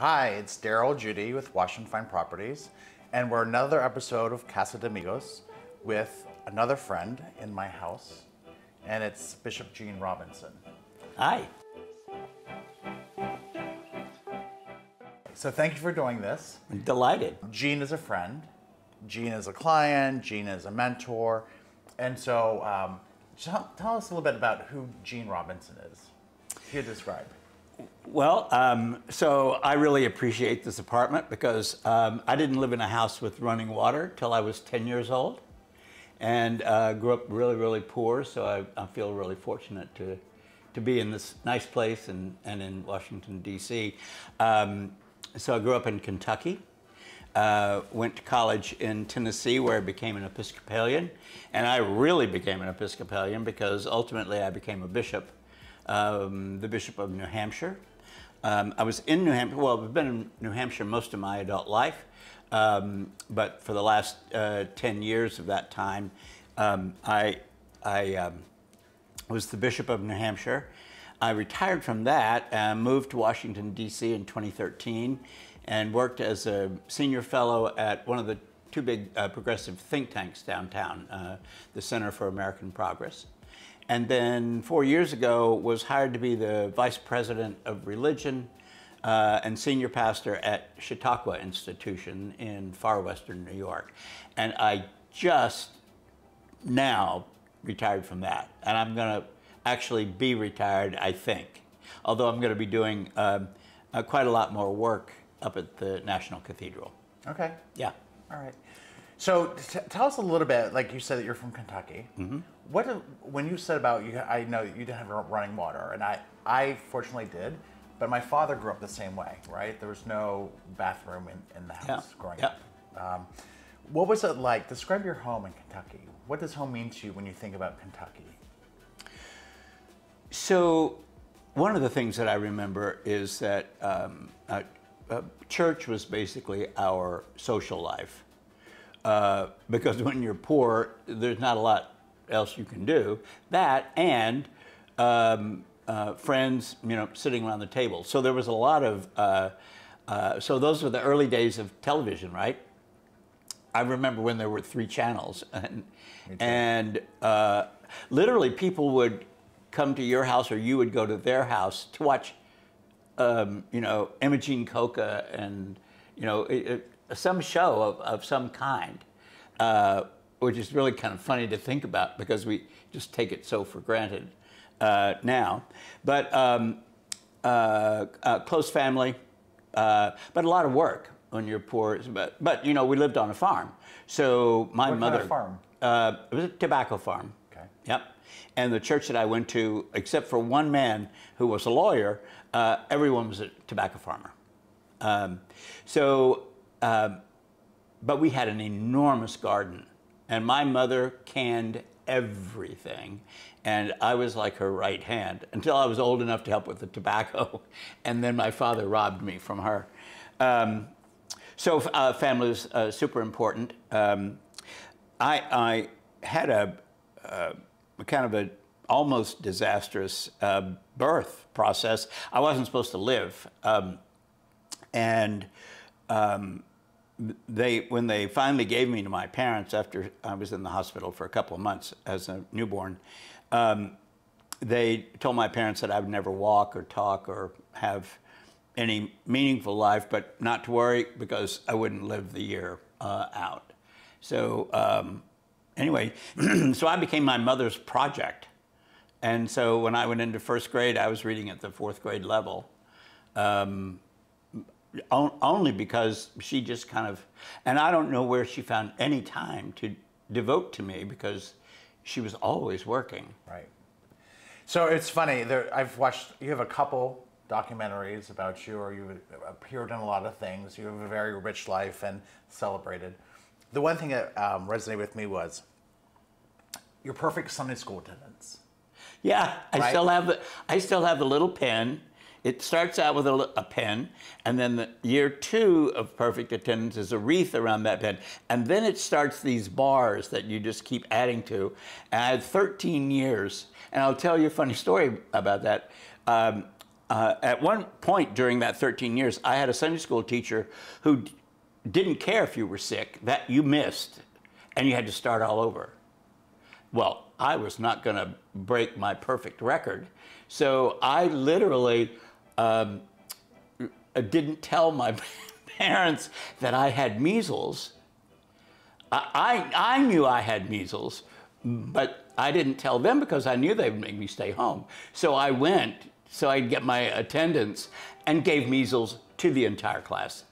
Hi, it's Daryl Judy with Washington Fine Properties, and we're another episode of Casa de Amigos with another friend in my house, and it's Bishop Gene Robinson. Hi. So thank you for doing this. I'm delighted. Gene is a friend, Gene is a client, Gene is a mentor, and so um, tell, tell us a little bit about who Gene Robinson is. Can you describe? Well, um, so I really appreciate this apartment because um, I didn't live in a house with running water till I was 10 years old and uh, grew up really, really poor. So I, I, feel really fortunate to, to be in this nice place and, and in Washington, D.C. Um, so I grew up in Kentucky. Uh, went to college in Tennessee where I became an Episcopalian. And I really became an Episcopalian because ultimately I became a bishop um, the Bishop of New Hampshire. Um, I was in New Hampshire, well, I've been in New Hampshire most of my adult life, um, but for the last uh, 10 years of that time, um, I, I um, was the Bishop of New Hampshire. I retired from that and moved to Washington, D.C. in 2013 and worked as a senior fellow at one of the two big uh, progressive think tanks downtown, uh, the Center for American Progress and then four years ago was hired to be the vice president of religion uh, and senior pastor at Chautauqua Institution in far western New York. And I just now retired from that. And I'm going to actually be retired, I think. Although I'm going to be doing um, uh, quite a lot more work up at the National Cathedral. Okay. Yeah. All right. So tell us a little bit. Like you said that you're from Kentucky. Mm-hmm. What when you said about you? I know you didn't have running water, and I I fortunately did. But my father grew up the same way, right? There was no bathroom in, in the house yeah. growing yeah. up. Um, what was it like? Describe your home in Kentucky. What does home mean to you when you think about Kentucky? So, one of the things that I remember is that um, uh, uh, church was basically our social life. Uh, because when you're poor, there's not a lot else you can do. That and um, uh, friends, you know, sitting around the table. So there was a lot of. Uh, uh, so those were the early days of television, right? I remember when there were three channels, and and uh, literally people would come to your house or you would go to their house to watch, um, you know, Imogene Coca and you know. It, it, some show of, of some kind, uh, which is really kind of funny to think about because we just take it so for granted uh, now. But um, uh, uh close family, uh, but a lot of work when you're poor. But, but, you know, we lived on a farm. So my what mother. Farm? Uh, it was a tobacco farm. Okay. Yep. And the church that I went to, except for one man who was a lawyer, everyone was a tobacco farmer. Um, so um, but we had an enormous garden, and my mother canned everything. And I was like her right hand until I was old enough to help with the tobacco. And then my father robbed me from her. Um, so uh, family was uh, super important. Um, I, I, had a, uh, kind of a almost disastrous uh, birth process. I wasn't supposed to live. Um, and um, they when they finally gave me to my parents after I was in the hospital for a couple of months as a newborn, um, they told my parents that I would never walk or talk or have any meaningful life, but not to worry because I wouldn't live the year uh, out. So um, anyway, so I became my mother's project. And so when I went into first grade, I was reading at the fourth grade level. Um, only because she just kind of, and I don't know where she found any time to devote to me because she was always working. Right. So it's funny. There, I've watched. You have a couple documentaries about you, or you appeared in a lot of things. You have a very rich life and celebrated. The one thing that um, resonated with me was your perfect Sunday school attendance. Yeah, I right? still have the I still have the little pen it starts out with a, a, pen, and then the year two of perfect attendance is a wreath around that pen. And then it starts these bars that you just keep adding to. And I had 13 years, and I'll tell you a funny story about that. Um, uh, at one point during that 13 years, I had a Sunday school teacher who didn't care if you were sick, that you missed, and you had to start all over. Well, I was not going to break my perfect record. So I literally um, didn't tell my parents that I had measles. I, I, I knew I had measles, but I didn't tell them because I knew they would make me stay home. So I went so I'd get my attendance and gave measles to the entire class.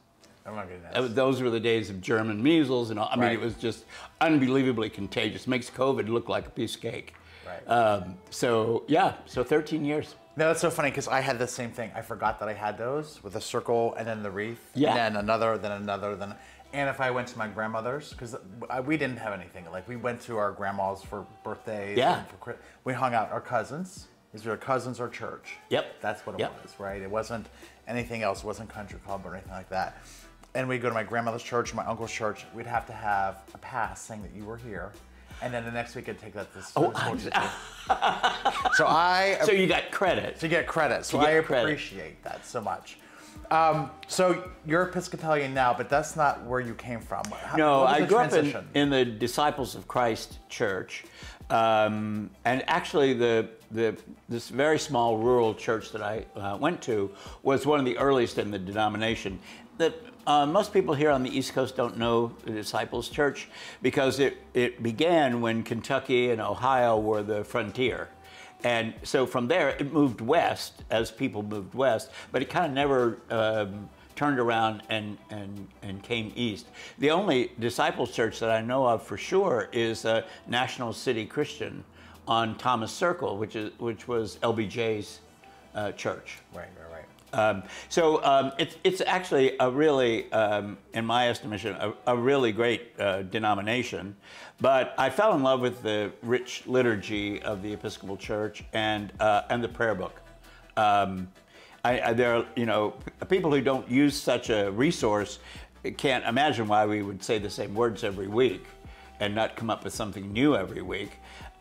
Oh my goodness. Those were the days of German measles, and all. I mean, Right. it was just unbelievably contagious. Makes COVID look like a piece of cake. Right. Um, so yeah, so 13 years. No, that's so funny because I had the same thing. I forgot that I had those with a circle and then the wreath, Yeah. and then another, then another, then. And if I went to my grandmother's, because we didn't have anything. Like we went to our grandma's for birthdays. Yeah. And for, we hung out. Our cousins. These were cousins or church. Yep. That's what it Yep. was, right? It wasn't anything else. It wasn't country club or anything like that. And we'd go to my grandmother's church, my uncle's church. We'd have to have a pass saying that you were here. And then the next week I'd take that to Oh, so I So you got credit. to get credit. So get I credit. appreciate that so much. Um, so you're Episcopalian now, but that's not where you came from. How- No, I grew up in, in the Disciples of Christ Church, um, and actually the the this very small rural church that I uh, went to was one of the earliest in the denomination. That uh, most people here on the East Coast don't know the Disciples Church because it it began when Kentucky and Ohio were the frontier. And so from there, it moved west as people moved west, but it kind of never um, turned around and, and, and came east. The only disciples church that I know of for sure is uh, National City Christian on Thomas Circle, which, is, which was LBJ's uh, church. right, right, right. Um, so um, it's, it's actually a really, um, in my estimation, a, a really great uh, denomination. But I fell in love with the rich liturgy of the Episcopal Church and, uh, and the prayer book. Um, I, I, there are, you know, people who don't use such a resource can't imagine why we would say the same words every week and not come up with something new every week.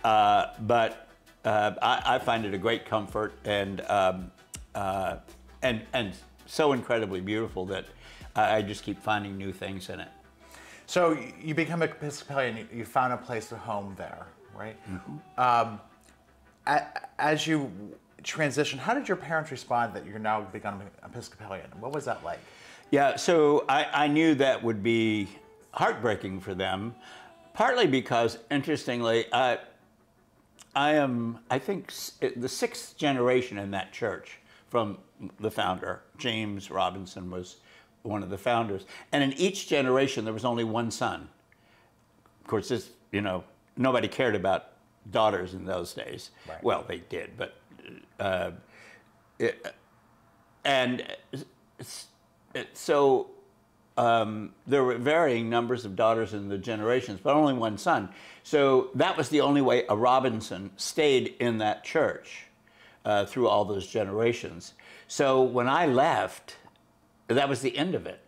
Uh, but uh, I, I find it a great comfort and um, uh, and and so incredibly beautiful that I, I just keep finding new things in it. So you become Episcopalian. You, you found a place of home there, right? Mm-hmm. Um, as you transition, how did your parents respond that you're now becoming Episcopalian? What was that like? Yeah, so I, I knew that would be heartbreaking for them, partly because, interestingly, I, I am, I think, the sixth generation in that church from the founder. James Robinson was one of the founders. And in each generation, there was only one son. Of course, this, you know, nobody cared about daughters in those days. Right. Well, they did, but uh, it, and it, so um, there were varying numbers of daughters in the generations, but only one son. So that was the only way a Robinson stayed in that church uh, through all those generations. So when I left, that was the end of it.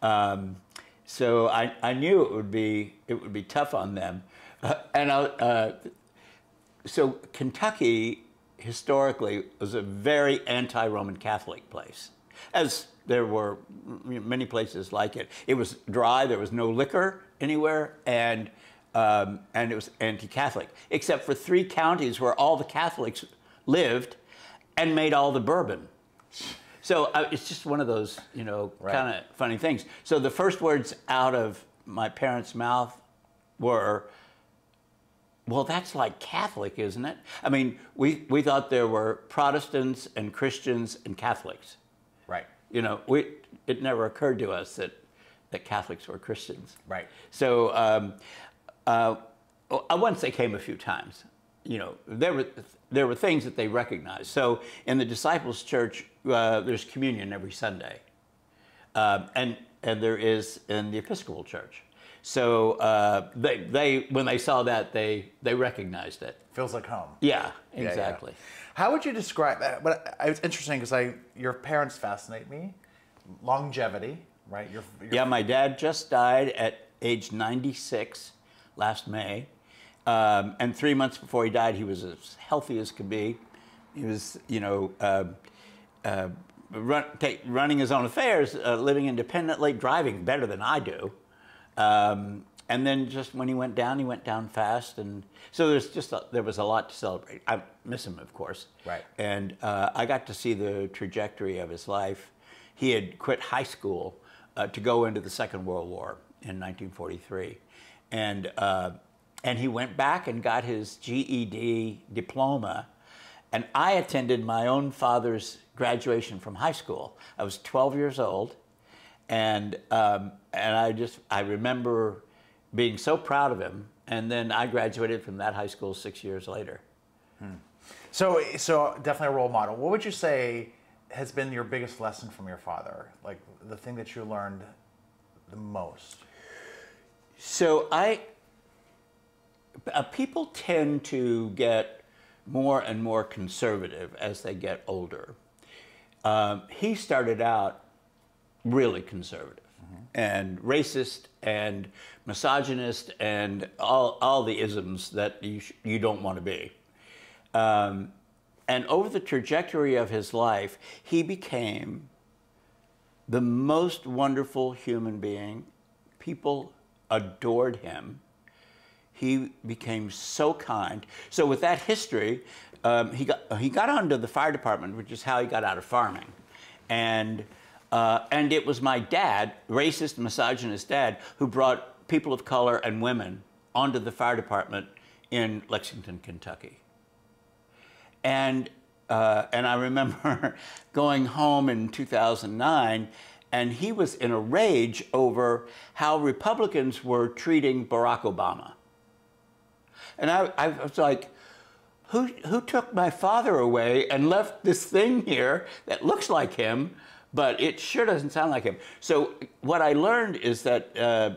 Um, so I, I knew it would be it would be tough on them, uh, and I, uh, so Kentucky historically was a very anti-Roman Catholic place, as there were many places like it. It was dry. There was no liquor anywhere, and um, and it was anti-Catholic, except for three counties where all the Catholics lived and made all the bourbon. So uh, it's just one of those, you know, Right. kind of funny things. So the first words out of my parents' mouth were, well, that's like Catholic, isn't it? I mean, we, we thought there were Protestants and Christians and Catholics. Right, You know, we, it never occurred to us that, that Catholics were Christians. right. So um, uh, once they came a few times, you know, there were there were things that they recognized. So in the disciples' church, uh, there's communion every Sunday, um, and and there is in the Episcopal church. So uh, they they when they saw that they they recognized it. Feels like home. Yeah, Yeah, yeah. exactly. How would you describe that? But it's interesting because I your parents fascinate me. Longevity, right? Your, your, Yeah, my dad just died at age 96 last May. Um, and three months before he died, he was as healthy as could be. he was, you know, uh, uh, run, take, running his own affairs, uh, living independently, driving better than I do. Um, and then just when he went down, he went down fast, and so there's just a, there was a lot to celebrate. I miss him, of course. Right. And uh, I got to see the trajectory of his life. He had quit high school uh, to go into the Second World War in 1943, and uh, and he went back and got his GED diploma. And I attended my own father's graduation from high school. I was 12 years old, and um, and I just I remember being so proud of him. And then I graduated from that high school six years later. So, so definitely a role model. What would you say has been your biggest lesson from your father? Like the thing that you learned the most? So I, uh, people tend to get more and more conservative as they get older. Um, he started out really conservative and racist and misogynist and all, all the isms that you, sh- you don't want to be. Um, and over the trajectory of his life, he became the most wonderful human being. People adored him. He became so kind. So, with that history, um, he, got, he got onto the fire department, which is how he got out of farming. And, uh, and it was my dad, racist, misogynist dad, who brought people of color and women onto the fire department in Lexington, Kentucky. And, uh, and I remember going home in 2009, and he was in a rage over how Republicans were treating Barack Obama. And I, I was like, who, who took my father away and left this thing here that looks like him, but it sure doesn't sound like him? So what I learned is that uh,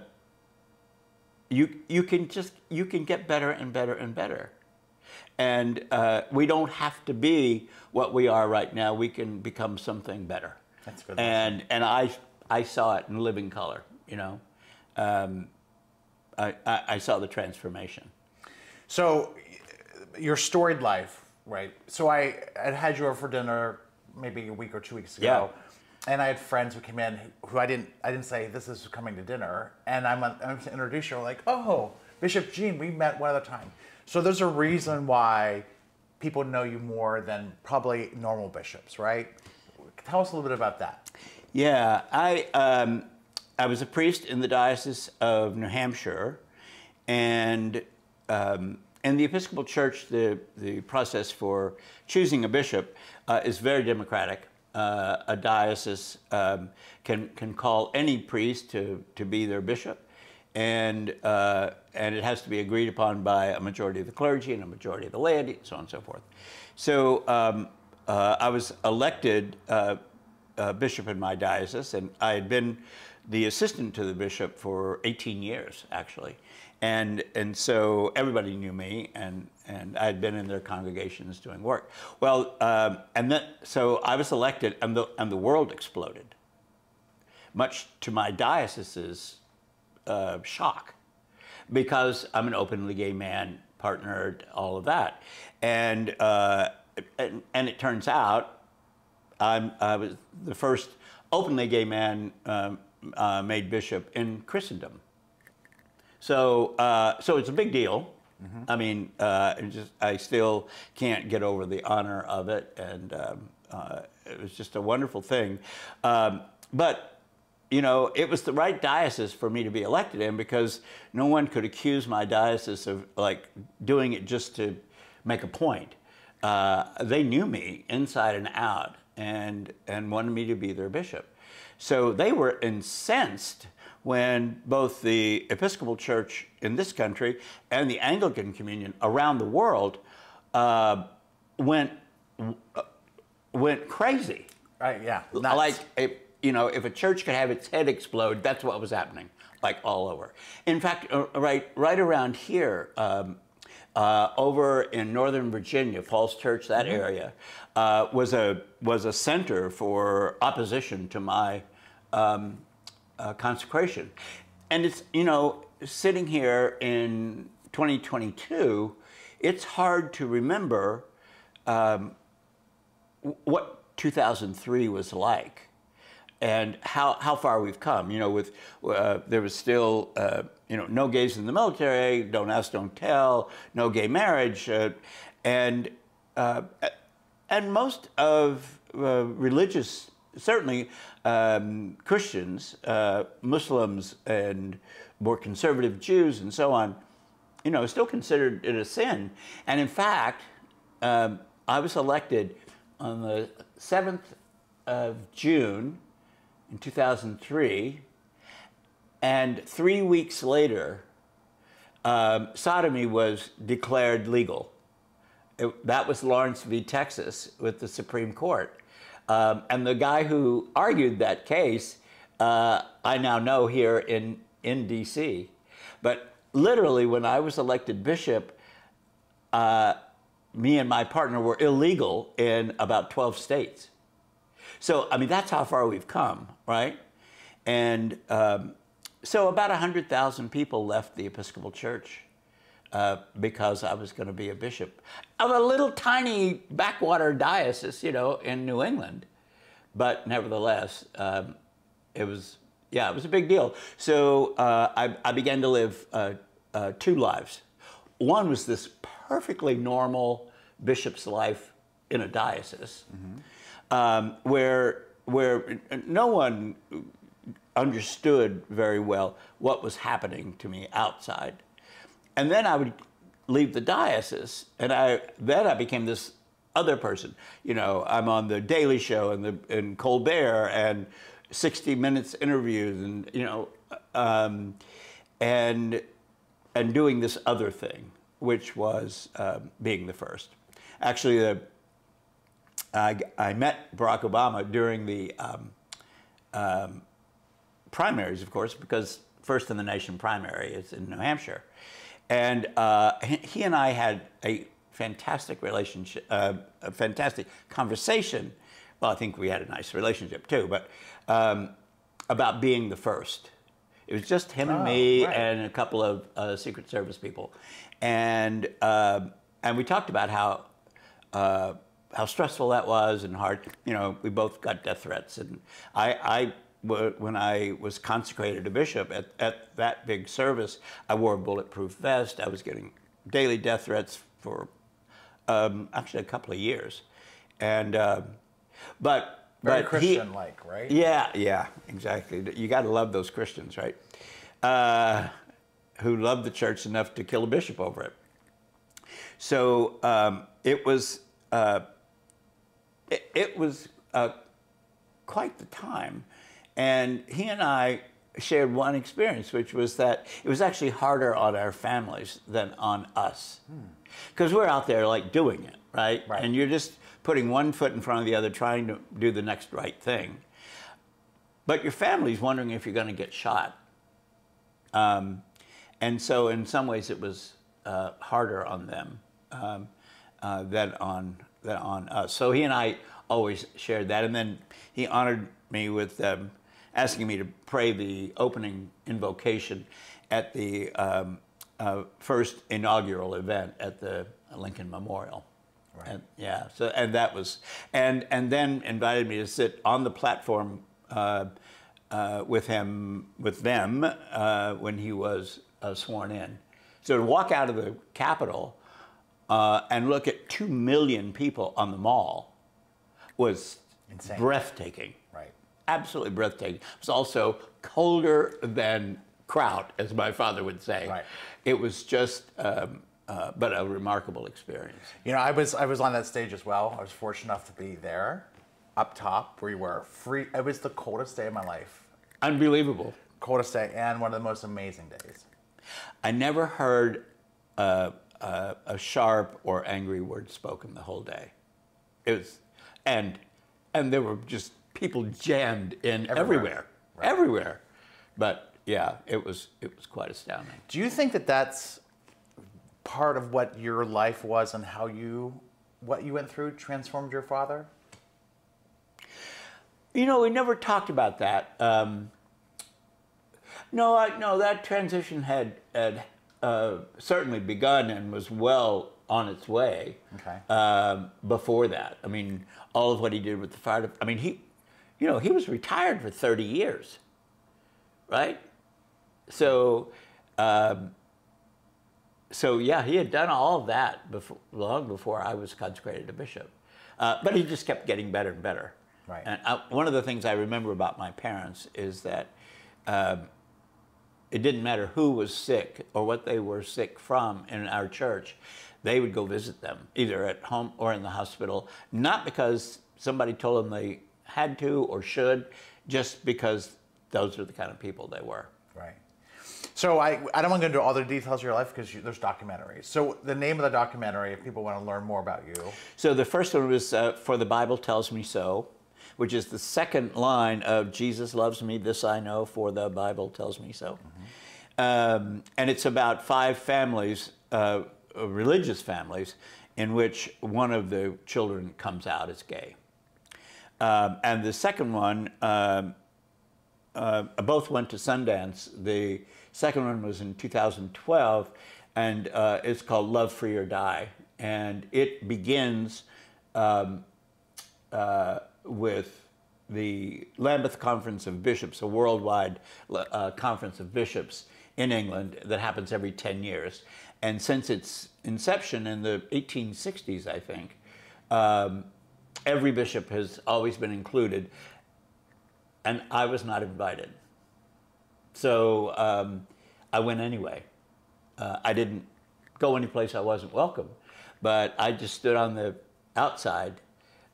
you, you can just, you can get better and better and better. And uh, we don't have to be what we are right now. We can become something better. That's good. And and I I saw it in living color. You know, um, I, I I saw the transformation. So, your storied life, right? So I had had you over for dinner maybe a week or two weeks ago, and I had friends who came in who, who I didn't I didn't say this is coming to dinner, and I'm I'm to introduce you. Like, oh, Bishop Gene, we met one other time. So there's a reason why people know you more than probably normal bishops, right? Tell us a little bit about that. Yeah, I um, I was a priest in the diocese of New Hampshire, and um, in the Episcopal Church, the the process for choosing a bishop uh, is very democratic. Uh, a diocese um, can can call any priest to to be their bishop, and uh, and it has to be agreed upon by a majority of the clergy and a majority of the laity, and so on and so forth. So um, uh, I was elected uh, bishop in my diocese, and I had been the assistant to the bishop for 18 years, actually, and and so everybody knew me, and and I had been in their congregations doing work. Well, um, and then so I was elected, and the and the world exploded, much to my diocese's uh, shock because I'm an openly gay man, partnered, all of that. And, uh, and, and, it turns out I'm, I was the first openly gay man um, uh, made bishop in Christendom. So, uh, so it's a big deal. Mm-hmm. I mean, uh, just, I still can't get over the honor of it, and um, uh, it was just a wonderful thing. Um, but you know, it was the right diocese for me to be elected in because no one could accuse my diocese of like doing it just to make a point. Uh, they knew me inside and out and, and wanted me to be their bishop. So they were incensed when both the Episcopal Church in this country and the Anglican Communion around the world uh, went, uh, went crazy. Right, yeah. Nuts. Like, it, you know, if a church could have its head explode, that's what was happening, like all over. In fact, uh, right, right around here, um, uh, over in Northern Virginia, Falls Church, that mm-hmm. area, uh, was a was a center for opposition to my um, uh, consecration, and it's you know sitting here in 2022, it's hard to remember um, what 2003 was like and how, how far we've come. You know, with uh, there was still uh, you know no gays in the military, don't ask, don't tell, no gay marriage, uh, and uh, and most of uh, religious, certainly um, Christians, uh, Muslims, and more conservative Jews, and so on, you know, still considered it a sin. And in fact, um, I was elected on the 7th of June in 2003, and three weeks later, um, sodomy was declared legal. It, that was Lawrence v. Texas with the Supreme Court. Um, and the guy who argued that case, uh, I now know here in, in DC. But literally, when I was elected bishop, uh, me and my partner were illegal in about 12 states. So, I mean, that's how far we've come, right? And um, so about 100,000 people left the Episcopal Church uh, because I was going to be a bishop of a little tiny backwater diocese, you know, in New England. But nevertheless, um, it was, yeah, it was a big deal. So uh, I, I, began to live uh, uh two lives. One was this perfectly normal bishop's life in a diocese, mm-hmm. um, where where no one understood very well what was happening to me outside, and then I would leave the diocese, and I then I became this other person. You know, I'm on the Daily Show and the and Colbert and 60 Minutes interviews, and you know, um, and and doing this other thing, which was um, being the first. Actually, uh, I, I, met Barack Obama during the um, um, primaries, of course, because first in the nation primary is in New Hampshire. And uh, he and I had a fantastic relationship, uh, a fantastic conversation. Well, I think we had a nice relationship too, but um, about being the first. It was just him and oh, me right. and a couple of uh, Secret Service people, and uh, and we talked about how uh, how stressful that was and hard. You know, we both got death threats, and I, I when I was consecrated a bishop at, at that big service, I wore a bulletproof vest. I was getting daily death threats for um, actually a couple of years, and uh, but very Christian-like, right? Yeah, yeah, exactly. You got to love those Christians, right? Uh, who love the church enough to kill a bishop over it. So um, it was uh, it, it, was uh, quite the time, and he and I shared one experience, which was that it was actually harder on our families than on us, because hmm. we're out there like doing it, right? right? And you're just putting one foot in front of the other, trying to do the next right thing. But your family's wondering if you're going to get shot. Um, and so, in some ways, it was uh, harder on them um, uh, than on than on us. So he and I always shared that, and then he honored me with um, asking me to pray the opening invocation at the um, uh, first inaugural event at the Lincoln Memorial. Right. And, yeah. So and that was and and then invited me to sit on the platform uh, uh, with him with them uh, when he was uh, sworn in. So to walk out of the Capitol uh, and look at two million people on the mall was Insane. breathtaking. Absolutely breathtaking. It was also colder than kraut, as my father would say. Right. It was just, um, uh, but a remarkable experience. You know, I was I was on that stage as well. I was fortunate enough to be there, up top where you were. Free. It was the coldest day of my life. Unbelievable. Coldest day and one of the most amazing days. I never heard. Uh, uh, a sharp or angry word spoken the whole day. It was, and and there were just people jammed in everywhere, everywhere. Right. everywhere. But yeah, it was it was quite astounding. Do you think that that's part of what your life was and how you what you went through transformed your father? You know, we never talked about that. Um, no, I, no, that transition had, had uh, certainly begun and was well on its way. Okay. Um, before that, I mean, all of what he did with the fire. I mean, he, you know, he was retired for 30 years, right? So, um, so yeah, he had done all of that before, long before I was consecrated a bishop. Uh, but he just kept getting better and better. Right. And I, one of the things I remember about my parents is that um, it didn't matter who was sick or what they were sick from in our church, they would go visit them either at home or in the hospital, not because somebody told them they had to or should, just because those are the kind of people they were. Right. So I, I don't want to go into all the details of your life because you, there's documentaries. So the name of the documentary, if people want to learn more about you. So the first one was uh, For the Bible Tells Me So, which is the second line of Jesus loves me, this I know, for the Bible tells me so. Um, and it's about five families, uh, uh, religious families, in which one of the children comes out as gay. Um, and the second one, um, uh, both went to Sundance. The second one was in 2012, and uh, it's called Love Free or Die. And it begins um, uh, with the Lambeth Conference of Bishops, a worldwide uh, conference of bishops in England that happens every 10 years. And since its inception in the 1860s, I think, um, every bishop has always been included, and I was not invited. So um, I went anyway. Uh, I didn't go anyplace I wasn't welcome, but I just stood on the outside,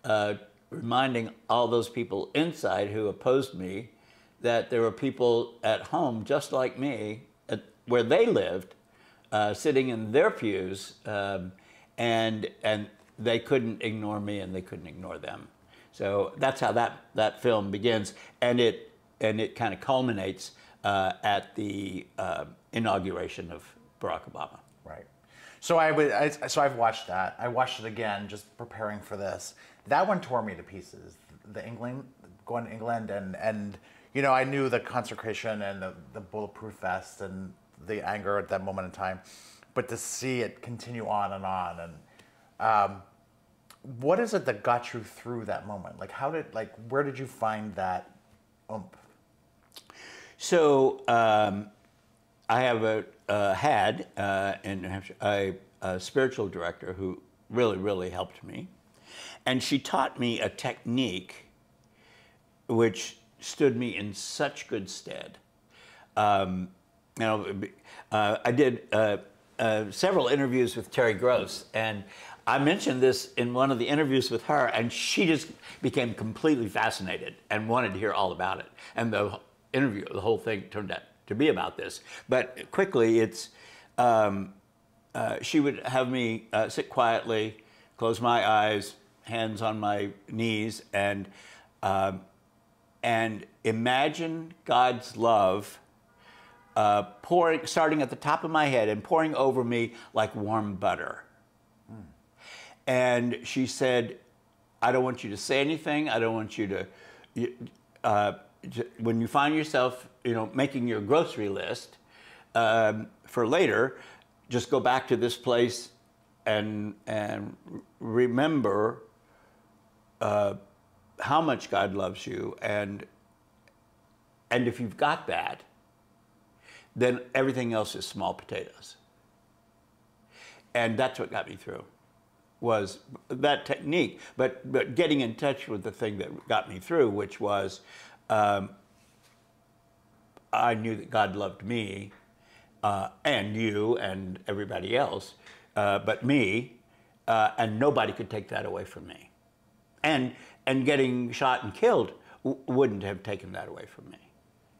uh, reminding all those people inside who opposed me that there were people at home just like me, at, where they lived, uh, sitting in their pews, um, and and they couldn't ignore me, and they couldn't ignore them. So that's how that that film begins, and it and it kind of culminates uh, at the uh, inauguration of Barack Obama. Right. So I would. I, so I've watched that. I watched it again, just preparing for this. That one tore me to pieces. The England, going to England, and and you know, I knew the consecration and the, the bulletproof vest and the anger at that moment in time, but to see it continue on and on, and um, what is it that got you through that moment? Like, how did like where did you find that oomph? So um, I have a uh, had uh, in New Hampshire a, a spiritual director who really really helped me, and she taught me a technique which stood me in such good stead. Um, you know, uh, I did uh, uh, several interviews with Terry Gross, and I mentioned this in one of the interviews with her, and she just became completely fascinated and wanted to hear all about it. And the interview, the whole thing turned out to be about this. But quickly, it's um, uh, she would have me uh, sit quietly, close my eyes, hands on my knees, and um, and imagine God's love uh, pouring, starting at the top of my head and pouring over me like warm butter. And she said, I don't want you to say anything. I don't want you to, uh, when you find yourself, you know, making your grocery list um, for later, just go back to this place and and remember uh, how much God loves you, and and if you've got that, then everything else is small potatoes. And that's what got me through, was that technique. But but getting in touch with the thing that got me through, which was, um, I knew that God loved me, uh, and you and everybody else, uh, but me, uh, and nobody could take that away from me. And and getting shot and killed w- wouldn't have taken that away from me.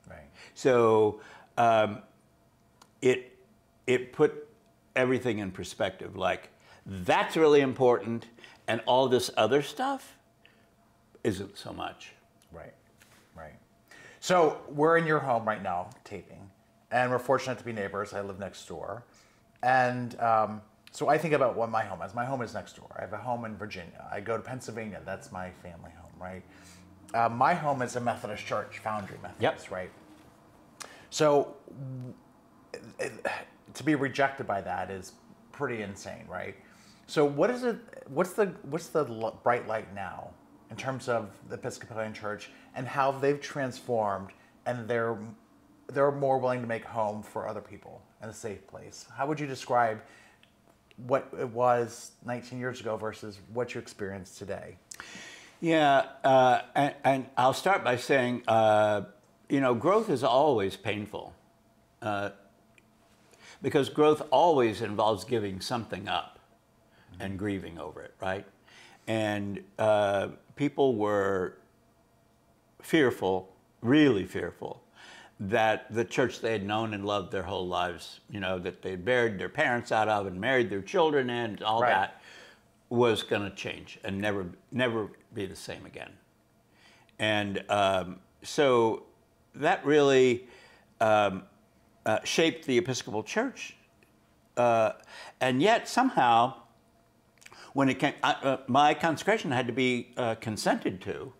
Right. So um, it it put everything in perspective. Like that's really important, and all this other stuff isn't so much. Right. Right. So we're in your home right now taping, and we're fortunate to be neighbors. I live next door, and. Um, so I think about what my home is. My home is next door. I have a home in Virginia. I go to Pennsylvania. That's my family home, right? Uh, my home is a Methodist church, Foundry Methodist, Yep. right? So to be rejected by that is pretty insane, right? So what is it? What's the what's the bright light now in terms of the Episcopalian Church and how they've transformed and they're they're more willing to make home for other people and a safe place. How would you describe what it was 19 years ago versus what you experience today? Yeah, uh, and, and I'll start by saying, uh, you know, growth is always painful uh, because growth always involves giving something up and grieving over it, right? And uh, people were fearful, really fearful, that the church they had known and loved their whole lives, you know, that they'd buried their parents out of and married their children and all Right. that, was going to change and never, never be the same again. And um, so that really um, uh, shaped the Episcopal Church. Uh, and yet, somehow, when it came, I, uh, my consecration had to be uh, consented to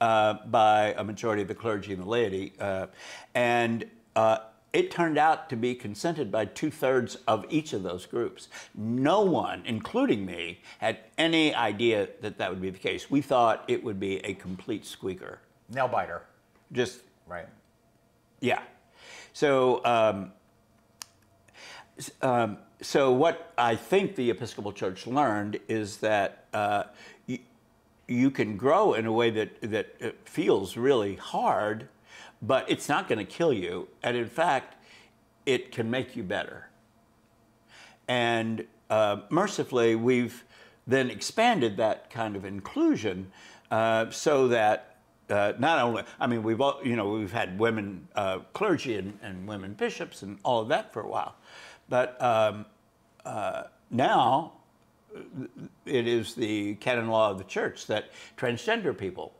uh, by a majority of the clergy and the laity, uh, and uh, it turned out to be consented by two thirds of each of those groups. No one, including me, had any idea that that would be the case. We thought it would be a complete squeaker. Nail biter, Just right? yeah. So, um, um, so what I think the Episcopal Church learned is that uh, you, you can grow in a way that that uh, feels really hard, but it's not going to kill you, and in fact, it can make you better. And uh, mercifully, we've then expanded that kind of inclusion uh, so that uh, not only, I mean, we've all, you know, we've had women uh, clergy and, and women bishops and all of that for a while, but um, uh, now it is the canon law of the church that transgender people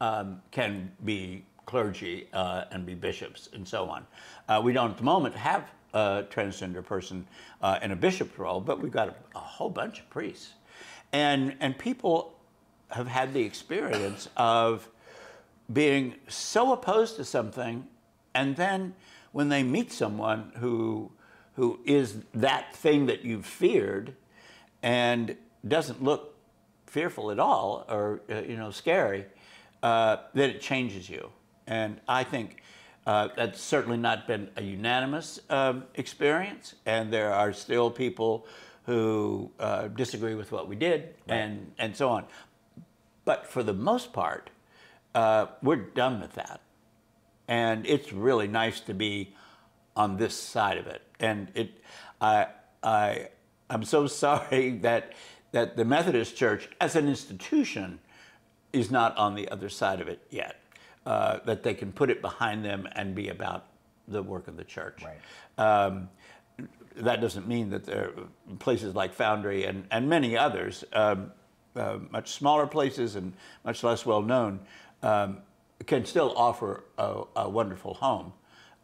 um, can be clergy uh, and be bishops and so on. Uh, we don't at the moment have a transgender person uh, in a bishop's role, but we've got a, a whole bunch of priests. And, and people have had the experience of being so opposed to something, and then when they meet someone who, who is that thing that you've feared and doesn't look fearful at all or uh, you know scary, uh, that it changes you. And I think uh, that's certainly not been a unanimous um, experience, and there are still people who uh, disagree with what we did and, and so on. But for the most part, uh, we're done with that. And it's really nice to be on this side of it. And it, I, I, I'm so sorry that, that the Methodist Church as an institution is not on the other side of it yet. Uh, that they can put it behind them and be about the work of the church. Right. Um, that doesn't mean that there are places like Foundry and, and many others, um, uh, much smaller places and much less well known, um, can still offer a, a wonderful home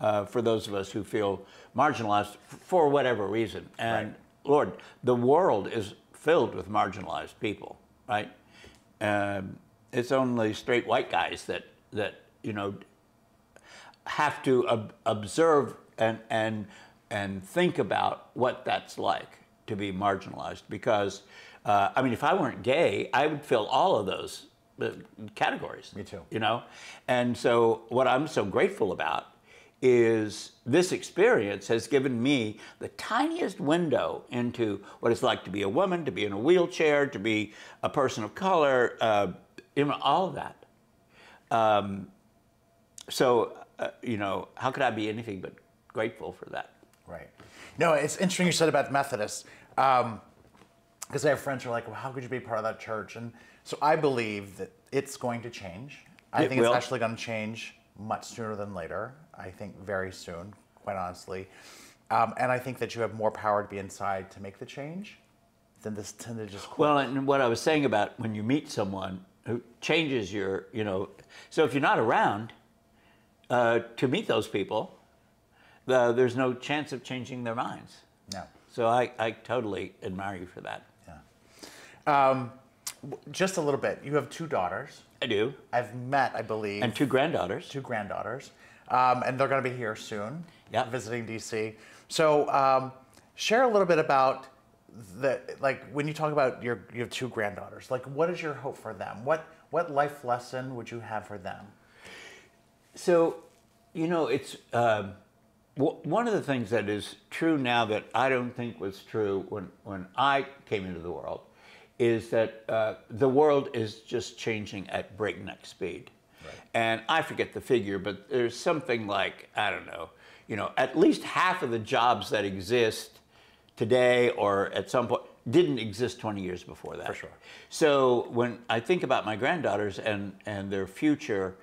uh, for those of us who feel marginalized for whatever reason. And Right. Lord, the world is filled with marginalized people, right? Um, it's only straight white guys that that you know have to ob- observe and and and think about what that's like to be marginalized because uh, I mean if I weren't gay I would fill all of those uh, categories Me too. you know and so what I'm so grateful about is this experience has given me the tiniest window into what it's like to be a woman to be in a wheelchair to be a person of color uh, all of that um, so, uh, you know, how could I be anything but grateful for that? Right. No, it's interesting you said about Methodists, because I have friends who are like, well, how could you be part of that church? And so I believe that it's going to change. I It think will. it's actually going to change much sooner than later. I think very soon, quite honestly. Um, and I think that you have more power to be inside to make the change than this than to just quit. Well, and what I was saying about when you meet someone who changes your, you know, so if you're not around uh, to meet those people, uh, there's no chance of changing their minds. no. So I, I totally admire you for that. Yeah. Just a little bit. You have two daughters. I do. I've met, I believe, And two granddaughters. two granddaughters, um, and they're going to be here soon, Yeah. visiting DC. So, um, share a little bit about that like when you talk about your you have two granddaughters, like what is your hope for them? What what life lesson would you have for them? So, you know, it's um, w- one of the things that is true now that I don't think was true when, when I came into the world is that uh, the world is just changing at breakneck speed. And I forget the figure, but there's something like, I don't know, you know, at least half of the jobs that exist today or at some point didn't exist 20 years before that. For sure. So when I think about my granddaughters and, and their future,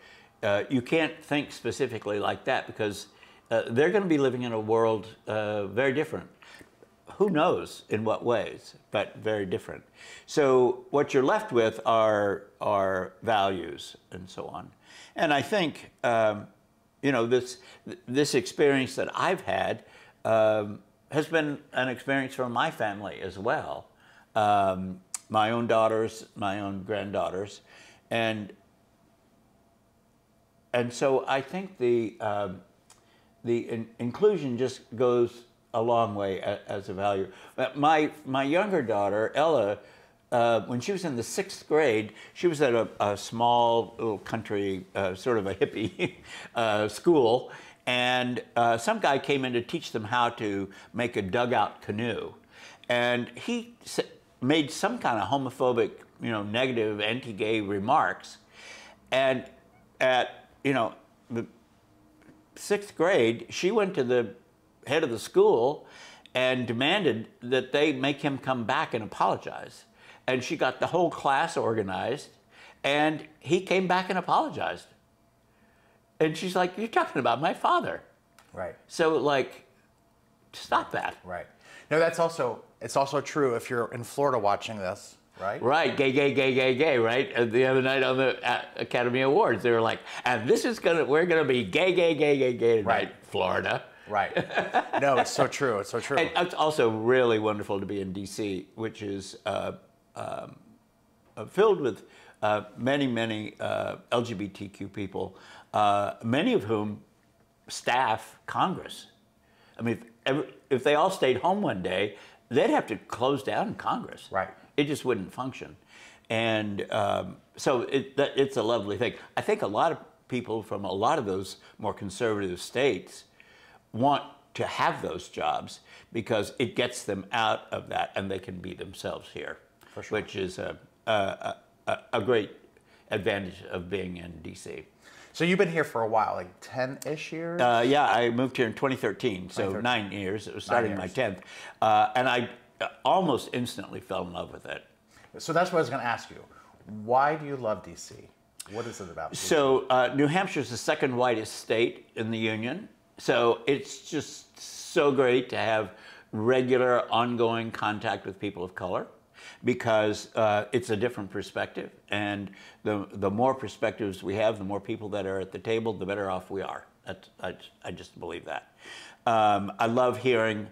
uh, you can't think specifically like that because uh, they're going to be living in a world uh, very different. Who knows in what ways, but very different. So what you're left with are are values and so on. And I think um, you know this this experience that I've had um, has been an experience for my family as well. Um, my own daughters, my own granddaughters, and and so I think the um, the in- inclusion just goes a long way as a value. But My my younger daughter Ella, uh, when she was in the sixth grade, she was at a, a small little country, uh, sort of a hippie uh, school, and uh, some guy came in to teach them how to make a dugout canoe, and he made some kind of homophobic, you know, negative, anti-gay remarks, and at you know the sixth grade, she went to the head of the school and demanded that they make him come back and apologize. And she got the whole class organized, and he came back and apologized. And she's like, You're talking about my father. Right. So, like, stop that. Right. No, that's also it's also true if you're in Florida watching this, right? Right, gay, gay, gay, gay, gay, right? Uh, The other night on the Academy Awards, they were like, and this is gonna, we're gonna be gay, gay, gay, gay, gay tonight, Right. Florida. Right. No, it's so true. It's so true. And it's also really wonderful to be in DC, which is uh, um, uh, filled with uh, many, many uh, LGBTQ people, uh, many of whom staff Congress. I mean, if, every, if they all stayed home one day, they'd have to close down Congress. Right. It just wouldn't function. And um, so it, that, it's a lovely thing. I think a lot of people from a lot of those more conservative states want to have those jobs because it gets them out of that and they can be themselves here, For sure. which is a, a, a, a great advantage of being in DC. so you've been here for a while, like ten-ish years. Uh, yeah, I moved here in 2013, so 2013. nine years. It was starting my 10th. Uh, and I uh, almost instantly fell in love with it. so that's what I was going to ask you. Why do you love DC? What is it about? DC? So uh, New Hampshire is the second whitest state in the union. So it's just so great to have regular, ongoing contact with people of color because uh, it's a different perspective. And the, the more perspectives we have, the more people that are at the table, the better off we are. That's, I, I just believe that. Um, I love hearing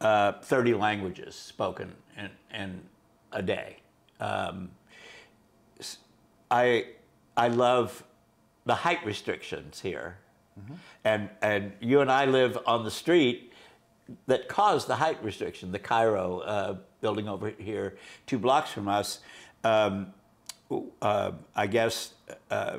uh, 30 languages spoken in, in a day. Um, I I love the height restrictions here, and and you and I live on the street that caused the height restriction. The Cairo uh, building over here, two blocks from us. Um, uh, I guess uh,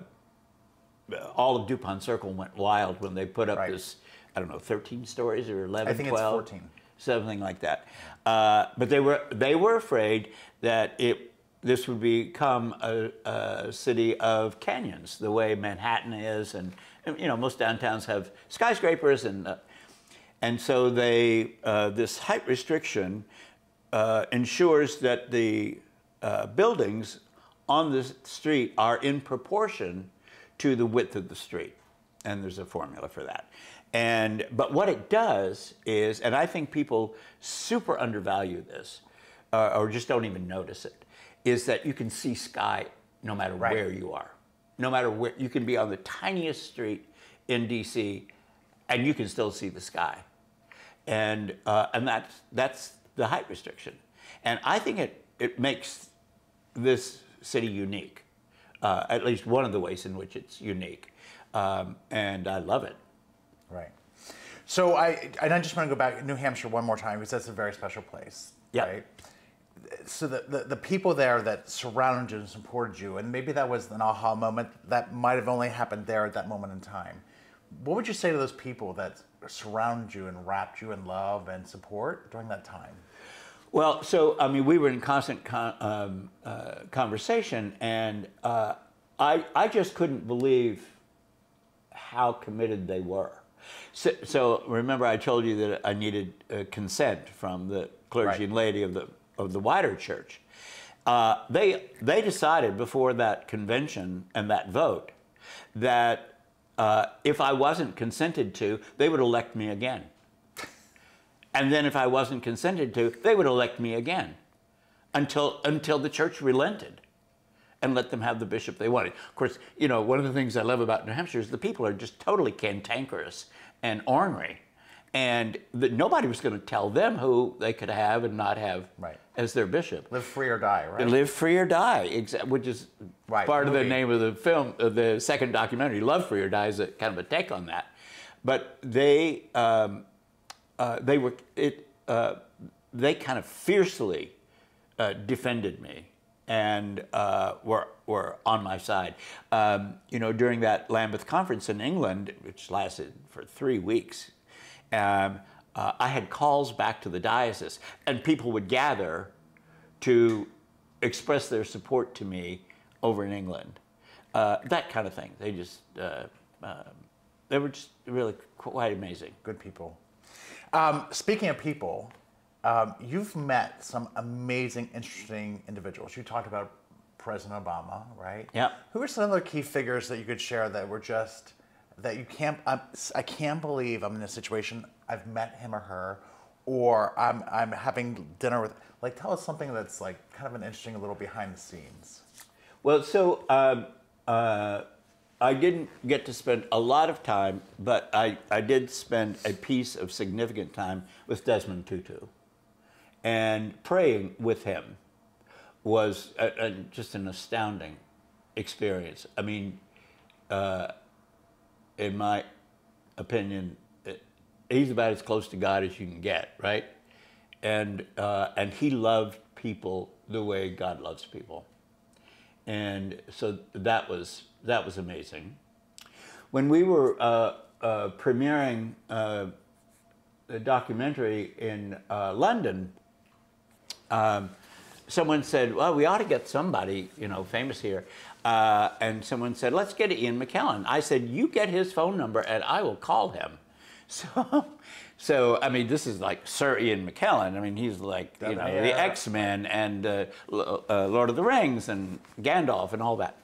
all of Dupont Circle went wild when they put up Right. this. I don't know, 13 stories or 11, I think it's 12? 14. something like that. Uh, but they were they were afraid that it this would become a, a city of canyons, the way Manhattan is, and, you know most downtowns have skyscrapers, and uh, and so they uh, this height restriction uh, ensures that the uh, buildings on the street are in proportion to the width of the street, and there's a formula for that. And but what it does is, and I think people super undervalue this, uh, or just don't even notice it, is that you can see sky no matter Right. where you are, no matter where you can be on the tiniest street in DC, and you can still see the sky and uh, and that's that's the height restriction, and I think it it makes this city unique, uh, at least one of the ways in which it's unique, um, and I love it. Right. So I and I just want to go back to New Hampshire one more time because that's a very special place. Yeah. right? So the, the, the people there that surrounded you and supported you, and maybe that was an aha moment that might have only happened there at that moment in time. What would you say to those people that surrounded you and wrapped you in love and support during that time? Well, so I mean, we were in constant con- um, uh, conversation, and uh, I I just couldn't believe how committed they were. So, so remember, I told you that I needed uh, consent from the clergy Right. and laity of the of the wider church. Uh, they they decided before that convention and that vote that uh, if I wasn't consented to, they would elect me again. And then if I wasn't consented to, they would elect me again until, until the church relented and let them have the bishop they wanted. Of course, you know, one of the things I love about New Hampshire is the people are just totally cantankerous and ornery. And that nobody was going to tell them who they could have and not have Right. as their bishop. Live free or die, right? Live free or die, exa- which is Right, part of the name of the film, of the second documentary. Love free or die is a kind of a take on that. But they, um, uh, they were, it, uh, they kind of fiercely uh, defended me and uh, were, were on my side. Um, you know, during that Lambeth conference in England, which lasted for three weeks, um, uh, I had calls back to the diocese, and people would gather to express their support to me over in England. Uh, that kind of thing. They just, uh, um they were just really quite amazing. Good people. Um, speaking of people, um, you've met some amazing, interesting individuals. You talked about President Obama, right? Yeah. Who are some other key figures that you could share that were just that you can't? I'm, I can't believe I'm in a situation. I've met him or her, or I'm I'm having dinner with. Like, tell us something that's like kind of an interesting little behind the scenes. Well, so um, uh, I didn't get to spend a lot of time, but I, I did spend a piece of significant time with Desmond Tutu. And praying with him was a, a, just an astounding experience. I mean, uh, in my opinion, he's about as close to God as you can get, right? And, uh, and he loved people the way God loves people and so that was that was amazing. When we were uh, uh, premiering uh, the documentary in uh, London, um, someone said, "Well, we ought to get somebody you know famous here," uh, and someone said, "Let's get Ian McKellen." I said, "You get his phone number, and I will call him." So. So I mean, this is like Sir Ian McKellen. I mean, he's like you know the X Men and uh, uh, Lord of the Rings and Gandalf and all that.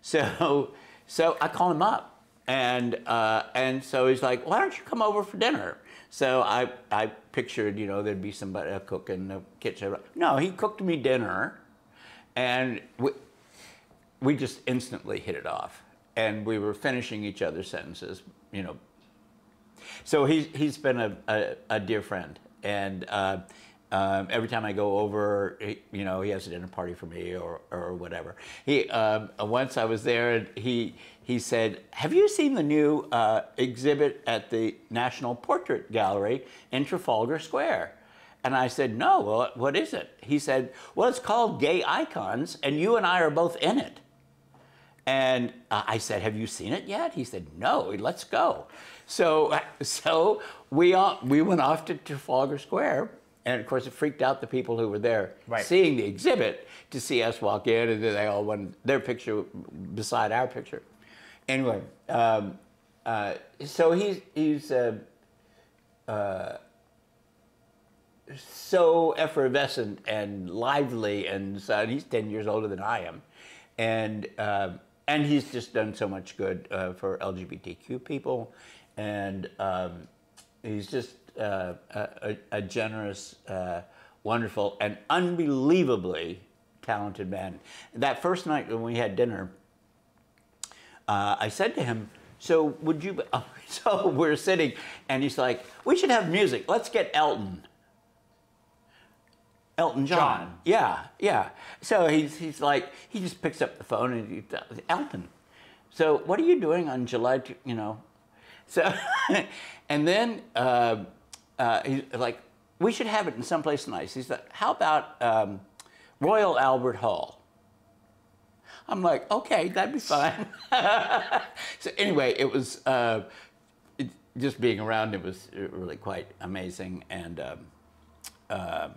So, so I call him up, and uh, and so he's like, "Why don't you come over for dinner?" So I I pictured you know there'd be somebody a cook in the kitchen. No, he cooked me dinner, and we we just instantly hit it off, and we were finishing each other's sentences, you know, so he's he's been a, a, a dear friend, and uh, um, every time I go over, he, you know, he has a dinner party for me or or whatever. He um, once I was there, and he he said, "Have you seen the new uh, exhibit at the National Portrait Gallery in Trafalgar Square?" And I said, "No. Well, what is it?" He said, "Well, it's called Gay Icons, and you and I are both in it." And uh, I said, "Have you seen it yet?" He said, "No. Let's go." So, so we all, we went off to Trafalgar Square, and of course, it freaked out the people who were there Right. seeing the exhibit to see us walk in, and then they all wanted their picture beside our picture. Anyway, um, uh, so he's he's. Uh, so effervescent and lively, and so and he's ten years older than I am, and um and he's just done so much good uh, for LGBTQ people, and um, he's just uh, a, a generous, uh, wonderful, and unbelievably talented man. That first night when we had dinner, uh, I said to him, "So would you?" So we're sitting, and he's like, "We should have music. Let's get Elton." Elton John. John. Yeah, yeah. So he's he's like he just picks up the phone and he, Elton. So what are you doing on July? You know, so and then uh, uh, he's like, we should have it in someplace nice. He said, how about um, Royal Albert Hall? I'm like, okay, that'd be fine. so anyway, it was uh, it, just being around. It was really quite amazing. And um, uh,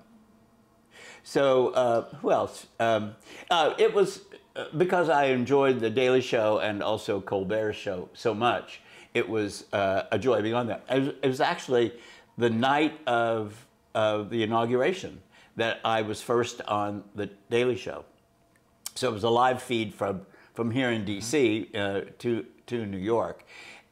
so, uh, who else? Um, uh, it was uh, because I enjoyed the Daily Show and also Colbert Show so much. It was uh, a joy being on that. It was, it was actually the night of, of the inauguration that I was first on the Daily Show. So it was a live feed from, from here in DC uh, to, to New York.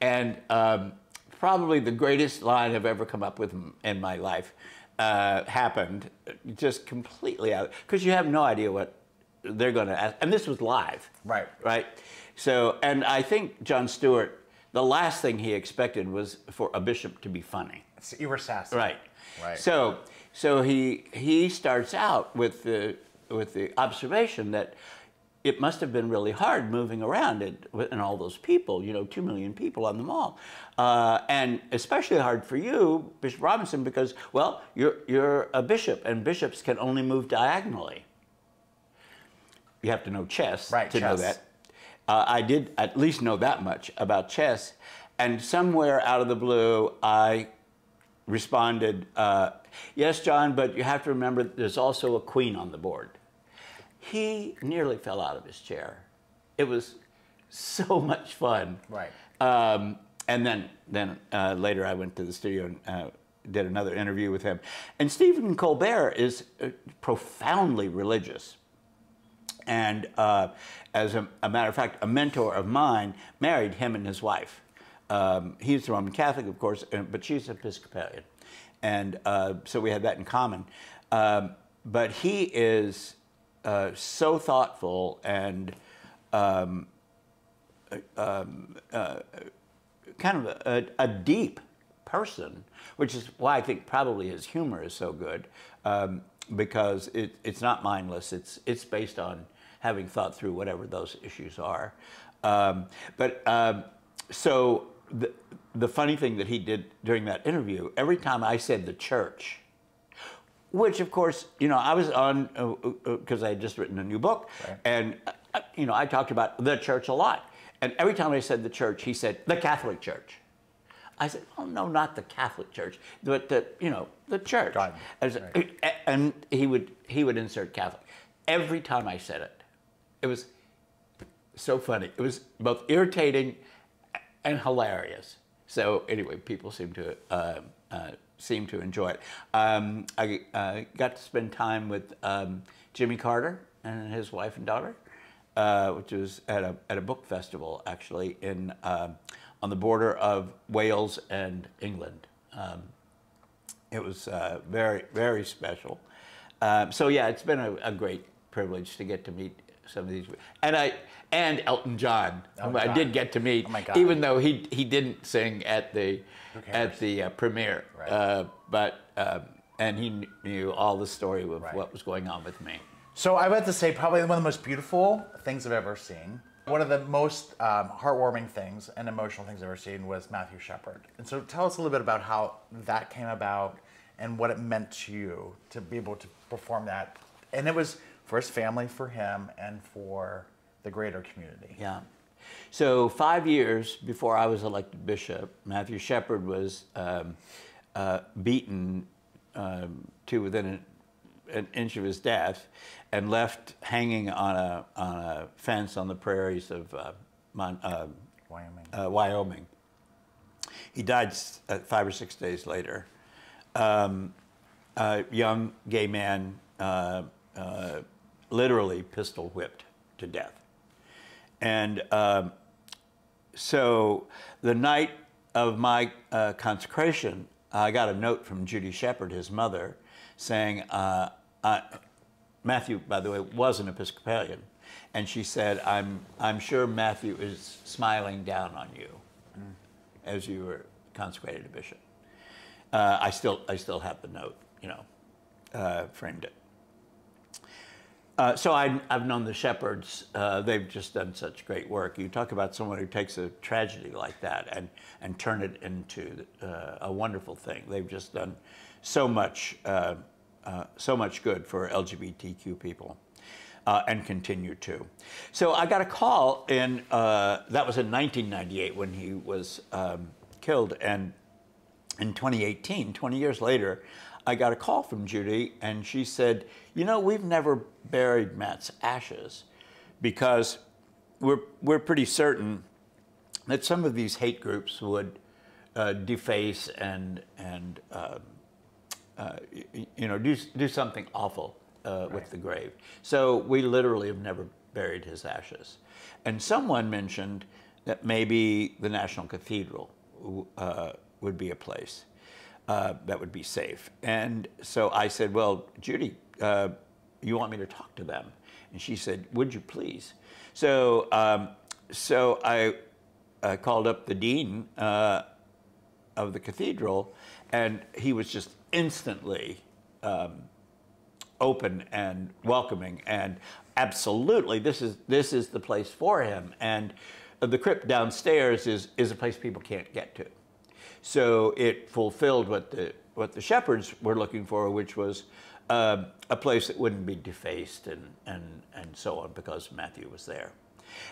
And um, probably the greatest line I've ever come up with in my life uh, happened just completely out, because you have no idea what they're going to ask. And this was live. Right. Right. So, and I think Jon Stewart, the last thing he expected was for a bishop to be funny. You were sassy. Right. Right. So, so he he starts out with the with the observation that it must have been really hard moving around and, and all those people, you know, two million people on the mall, uh, and especially hard for you, Bishop Robinson, because well, you're you're a bishop, and bishops can only move diagonally. You have to know chess right, to chess. know that. Uh, I did at least know that much about chess, and somewhere out of the blue, I responded, uh, "Yes, John, but you have to remember there's also a queen on the board." He nearly fell out of his chair. It was so much fun. Right. Um, and then, then uh, later I went to the studio and uh, did another interview with him. And Stephen Colbert is uh, profoundly religious. And uh, as a, a, matter of fact, a mentor of mine married him and his wife. Um, he's Roman Catholic, of course, but she's Episcopalian. And uh, so we had that in common. Um, but he is uh, so thoughtful and um, um, uh, kind of a, a, deep person, which is why I think probably his humor is so good um, because it, it's not mindless. It's it's based on having thought through whatever those issues are. Um, but um, so the the funny thing that he did during that interview, every time I said the church which of course, you know, I was on because uh, uh, I had just written a new book, right. and uh, you know, I talked about the church a lot. And every time I said the church, he said the Catholic Church. I said, "Oh no, not the Catholic Church, but the you know the church." Right. And he would he would insert Catholic every time I said it. It was so funny. It was both irritating and hilarious. So anyway, people seem to uh, uh, seem to enjoy it. Um, I uh, got to spend time with um, Jimmy Carter and his wife and daughter, uh, which was at a, at a book festival actually in, um, on the border of Wales and England. Um, it was uh, very, very special. Um, so yeah, it's been a, a, great privilege to get to meet some of these. And I, and Elton John, oh, I did get to meet, oh even though he, he didn't sing at the, at the uh, premiere. Right. Uh, but um, and he knew all the story of right. what was going on with me. So I have to say probably one of the most beautiful things I've ever seen. One of the most um, heartwarming things and emotional things I've ever seen was Matthew Shepard. And so tell us a little bit about how that came about and what it meant to you to be able to perform that. And it was for his family, for him, and for the greater community. Yeah. So five years before I was elected bishop, Matthew Shepard was um, uh, beaten um, to within an, an, inch of his death and left hanging on a, on a fence on the prairies of uh, Mon, uh, Wyoming. Uh, Wyoming. He died uh, five or six days later. Um, a young gay man uh, literally pistol whipped to death. And um, so the night of my uh, consecration, I got a note from Judy Shepard, his mother, saying, uh, Matthew, by the way, was an Episcopalian. And she said, I'm, I'm sure Matthew is smiling down on you mm. as you were consecrated a bishop. Uh, I, still, I still have the note, you know, uh, framed it. Uh, so I, have known the Shepards. Uh, they've just done such great work. You talk about someone who takes a tragedy like that and, and turn it into uh, a wonderful thing. They've just done so much, uh, uh, so much good for LGBTQ people. Uh, and continue to. So I got a call in, that was in 1998 when he was um, killed. And in 2018, 20 years later, I got a call from Judy, and she said, You know, we've never buried Matt's ashes because we're, we're pretty certain that some of these hate groups would uh, deface and, and uh, uh, you know, do, do something awful uh, right. with the grave. So we literally have never buried his ashes. And someone mentioned that maybe the National Cathedral uh, would be a place uh, that would be safe. And so I said, well, Judy, uh, you want me to talk to them? And she said, would you please? So, um, so I called up the dean uh, of the cathedral, and he was just instantly um, open and welcoming, and absolutely, this is this is the place for him. And the crypt downstairs is is a place people can't get to. So it fulfilled what the what the Shepards were looking for, which was uh, a place that wouldn't be defaced and, and, and so on because Matthew was there.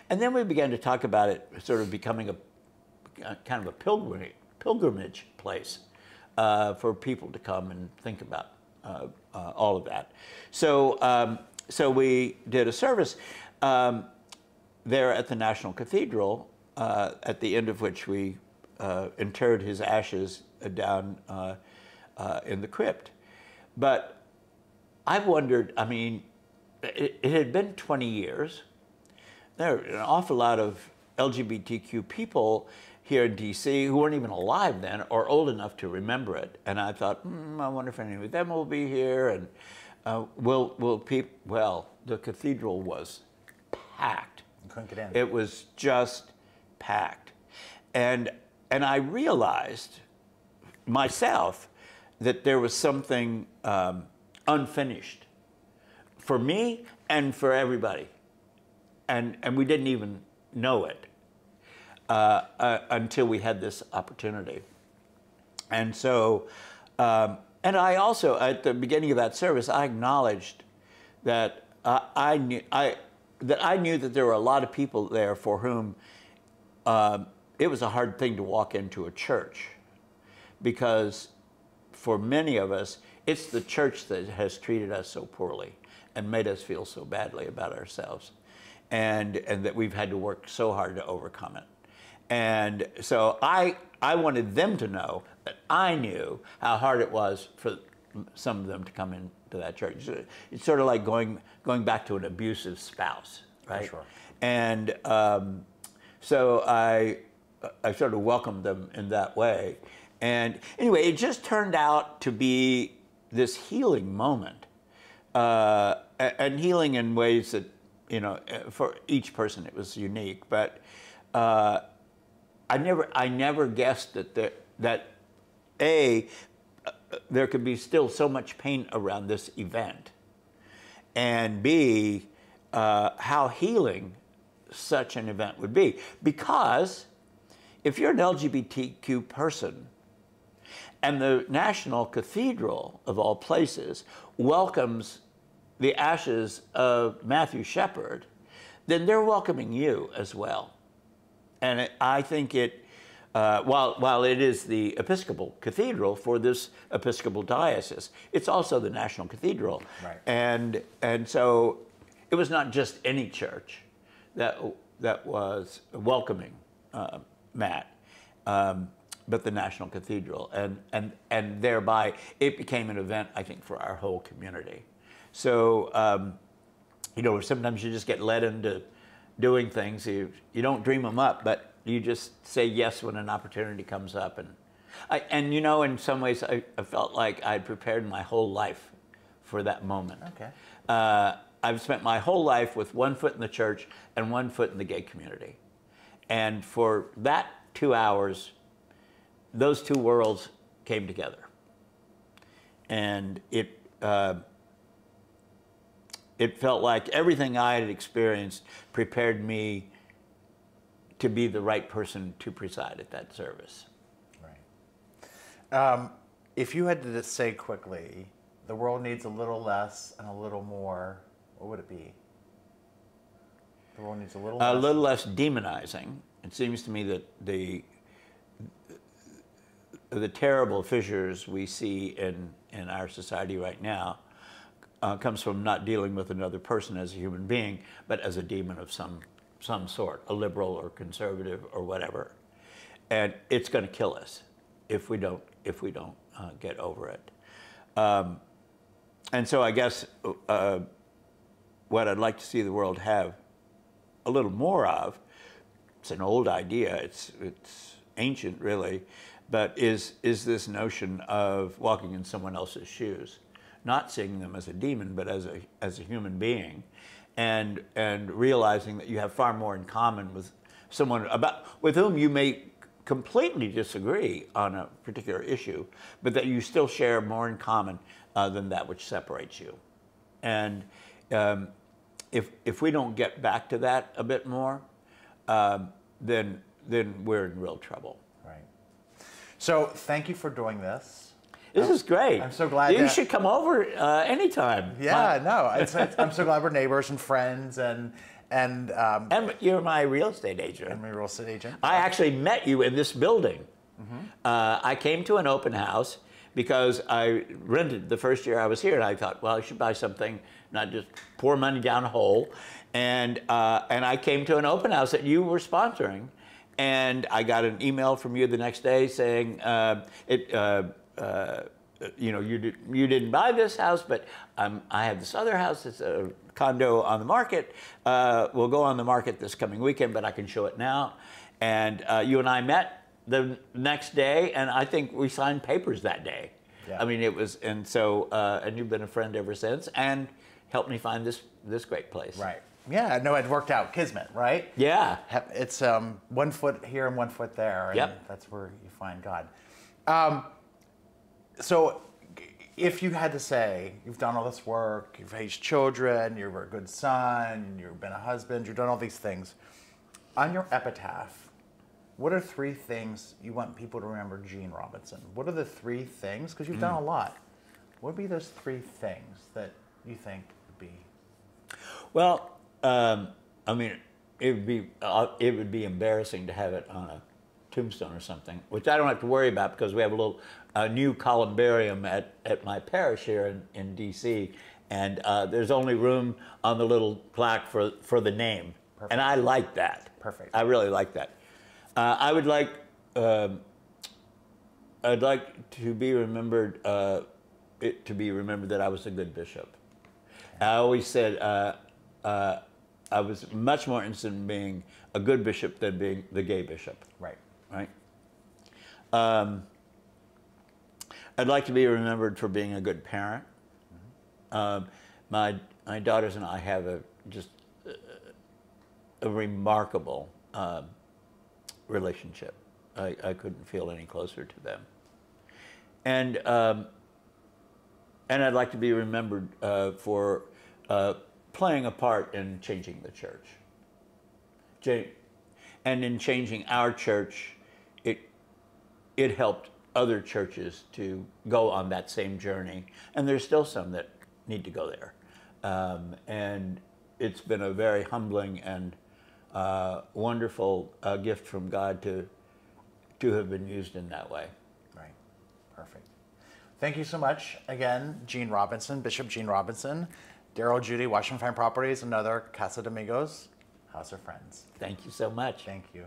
And then we began to talk about it sort of becoming a, a kind of a pilgrimage, pilgrimage place uh, for people to come and think about uh, uh all of that. So, um, so we did a service um, there at the National Cathedral, uh, at the end of which we uh, interred his ashes uh, down uh, uh, in the crypt. But I wondered, I mean, it, it, had been 20 years. There are an awful lot of LGBTQ people here in DC who weren't even alive then or old enough to remember it. And I thought, hmm, I wonder if any of them will be here. And uh, will, will people, well, the cathedral was packed. You couldn't get in. It was just packed. And and I realized myself that there was something um, unfinished for me and for everybody. And, and we didn't even know it uh, uh, until we had this opportunity. And so, um, and I also, at the beginning of that service, I acknowledged that I, knew, I, that I knew that there were a lot of people there for whom um, it was a hard thing to walk into a church because for many of us, it's the church that has treated us so poorly and made us feel so badly about ourselves and, and that we've had to work so hard to overcome it. And so I, I wanted them to know that I knew how hard it was for some of them to come into that church. It's sort of like going, going back to an abusive spouse, right? Sure. And um, so I, I sort of welcomed them in that way. And anyway, it just turned out to be this healing moment, uh, and healing in ways that, you know, for each person it was unique. But uh, I never, I never guessed that that a there could be still so much pain around this event, and b uh, how healing such an event would be because if you're an LGBTQ person and the National Cathedral, of all places, welcomes the ashes of Matthew Shepard, then they're welcoming you as well. And it, I think it, uh, while, while it is the Episcopal Cathedral for this Episcopal diocese, it's also the National Cathedral. Right. And, and so it was not just any church that, that was welcoming uh, Matt, um, but the National Cathedral. And, and, and thereby, it became an event, I think, for our whole community. So, um, you know, sometimes you just get led into doing things. You, you don't dream them up, but you just say yes when an opportunity comes up. And, I, and you know, in some ways, I, I felt like I'd prepared my whole life for that moment. Okay. Uh, I've spent my whole life with one foot in the church and one foot in the gay community. And for that two hours, those two worlds came together. And it, uh, it felt like everything I had experienced prepared me to be the right person to preside at that service. Right. Um, if you had to just say quickly, the world needs a little less and a little more, what would it be? The world needs a little A less. little less demonizing. It seems to me that the the terrible fissures we see in, in our society right now uh, comes from not dealing with another person as a human being, but as a demon of some, some sort, a liberal or conservative or whatever. And it's going to kill us if we don't, if we don't uh, get over it. Um, and so I guess uh, what I'd like to see the world have a little more of, it's an old idea, it's, it's ancient really, but is, is this notion of walking in someone else's shoes, not seeing them as a demon, but as a, as a human being, and, and realizing that you have far more in common with someone about, with whom you may completely disagree on a particular issue, but that you still share more in common uh, than that which separates you. And um, if, if we don't get back to that a bit more, um, then, then we're in real trouble. Right. So thank you for doing this. This is great. I'm so glad You should come over uh, anytime. Yeah, no, it's, it's, I'm so glad we're neighbors and friends and and um, And you're my real estate agent. I'm a real estate agent. I actually met you in this building. Mm-hmm. Uh, I came to an open house because I rented the first year I was here, and I thought, well, I should buy something, not just pour money down a hole. And uh, and I came to an open house that you were sponsoring, and I got an email from you the next day saying uh, it. Uh, uh, you know, you, did, you didn't buy this house, but um, I have this other house. It's a condo on the market. Uh, will go on the market this coming weekend, but I can show it now. And uh, you and I met the next day, and I think we signed papers that day. Yeah. I mean, it was, and so, uh, and you've been a friend ever since, and helped me find this this great place. Right. Yeah, no, it worked out. Kismet, right? Yeah. It's um, one foot here and one foot there, and Yep. that's where you find God. Um, so, if you had to say, you've done all this work, you've raised children, you're a good son, you've been a husband, you've done all these things. On your epitaph, what are three things you want people to remember Gene Robinson? What are the three things? Because you've done a lot. What would be those three things that you think? Well, um, I mean, it would be uh, it would be embarrassing to have it on a tombstone or something, which I don't have to worry about because we have a little a new columbarium at, at my parish here in, in D.C. and uh, there's only room on the little plaque for for the name, Perfect. and I like that. Perfect. I really like that. Uh, I would like. Um, I'd like to be remembered. Uh, it, to be remembered that I was a good bishop. I always said uh, I was much more interested in being a good bishop than being the gay bishop, Right. right? Um, I'd like to be remembered for being a good parent. Um, my my daughters and I have a just a, a remarkable um, relationship. I, I couldn't feel any closer to them, and um, and I'd like to be remembered uh, for uh, playing a part in changing the church. And in changing our church, it, it helped other churches to go on that same journey. And there's still some that need to go there. Um, and it's been a very humbling and uh, wonderful uh, gift from God to, to have been used in that way. Right. Perfect. Thank you so much again, Gene Robinson, Bishop Gene Robinson, Daryl Judy, Washington Fine Properties, another Casa de Amigos, House of Friends. Thank you so much. Thank you.